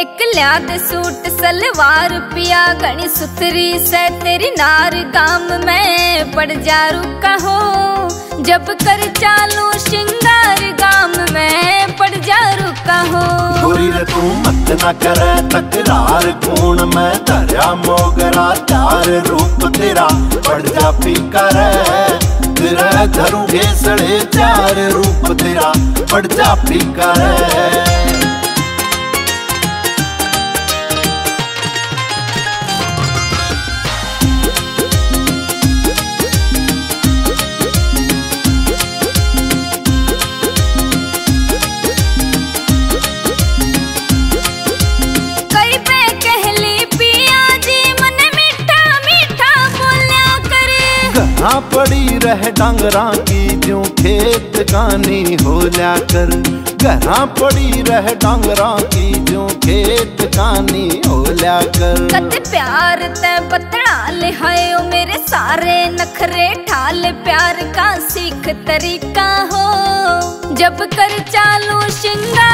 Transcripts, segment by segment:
एक लियाद सूट सलवार पिया घनी सुथरी से तेरी नार काम में पड़ जा रुका हो जब कर चालू श्रृंगार गाम में पड़ जा रुका हो तू मत न कर, तकरार कौन मैं धरया मोगरा तार रूप तेरा पड़ जा पी कर तेरा धरू घे सड़े चार रूप तेरा पड़ जा पी कर करे पड़ी रह डांगरा की जो खेत कानी हो लिया कर। घरा पड़ी रह डांगरा की जो खेत कानी हो लिया कर। कद प्यार ते बतड़ा ले हाय ओ मेरे सारे नखरे ठाल। प्यार का सीख तरीका हो, जब कर चालू श्रृंगार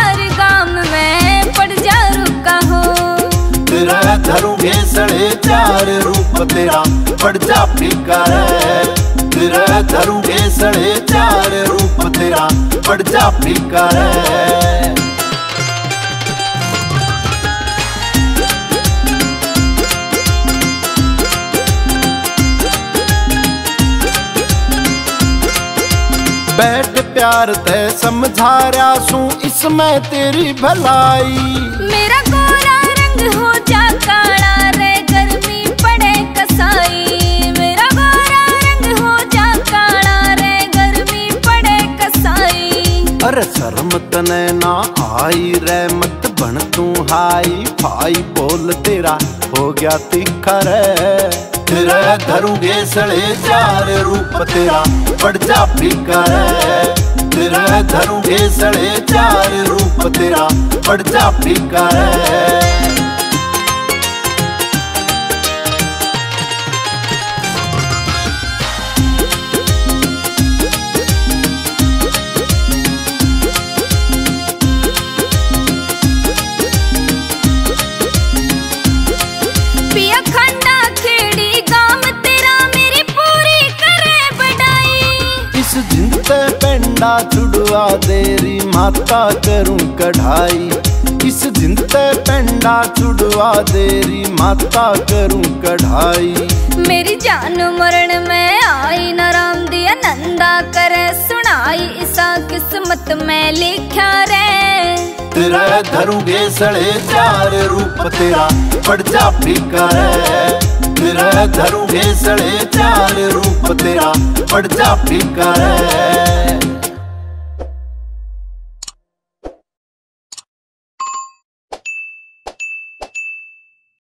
तेरा धरू घेसड़े चार रूप तेरा पड़ जा फिकर तेरा धरू घेसड़े चार रूप तेरा जा फिकर बैठ प्यार ते समझा रहा सू, इसमें तेरी भलाई। मेरा कसाई अरे शर्म तने ना आई रे मत बन तू हाई फाई बोल तेरा हो गया तीखा रे तेरा धरू सड़े चार रूप तेरा पड़ जा फीका रे तेरा धरू सड़े चार रूप तेरा पेंडा छुड़वा देरी माता करूँ कढ़ाई इस जिंद पे पेंडा छुड़वा देरी माता करूँ कढ़ाई मेरी जान मरण में आई न राम दिया नंदा करे सुनाई इसा किस्मत में लिखा रे तेरा धरू सड़े चार रूप तेरा पड़ जा फीका रे तेरा धरू सड़े चाल रूप तेरा पड़ जा पी रे